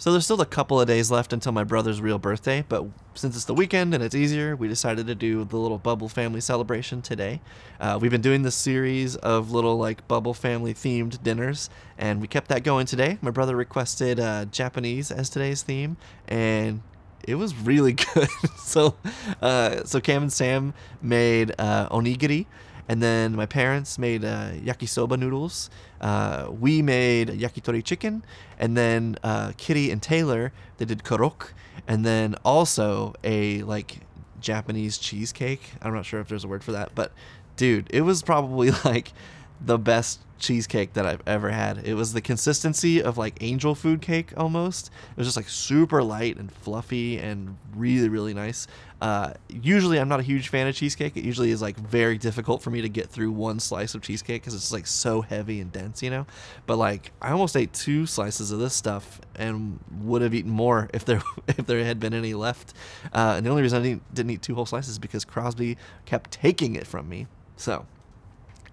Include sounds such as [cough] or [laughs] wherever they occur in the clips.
So there's still a couple of days left until my brother's real birthday, but since it's the weekend and it's easier, we decided to do the little Bubble family celebration today. Uh, we've been doing this series of little like Bubble family themed dinners, and we kept that going today. My brother requested uh, Japanese as today's theme, and it was really [laughs] good. so, uh, so Cam and Sam made uh, onigiri, and then my parents made uh, yakisoba noodles. Uh, we made yakitori chicken, and then uh, Kitty and Taylor they did korokke, and then also a like Japanese cheesecake. I'm not sure if there's a word for that, but dude, it was probably [laughs] like the best cheesecake that I've ever had. It was the consistency of like angel food cake almost. It was just like super light and fluffy and really really nice. Uh, usually I'm not a huge fan of cheesecake. It usually is like very difficult for me to get through one slice of cheesecake because it's like so heavy and dense, you know. But like I almost ate two slices of this stuff and would have eaten more if there [laughs] if there had been any left. Uh, and the only reason I didn't, didn't eat two whole slices is because Crosby kept taking it from me. So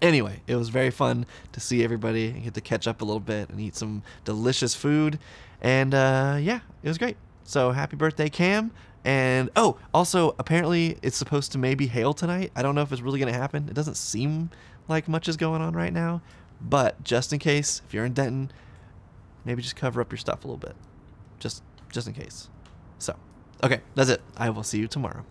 Anyway, it was very fun to see everybody and get to catch up a little bit and eat some delicious food. And uh, yeah, it was great. So happy birthday, Cam. And oh, also, apparently it's supposed to maybe hail tonight. I don't know if it's really going to happen. It doesn't seem like much is going on right now. But just in case, if you're in Denton, maybe just cover up your stuff a little bit. Just just in case. So, okay, that's it. I will see you tomorrow.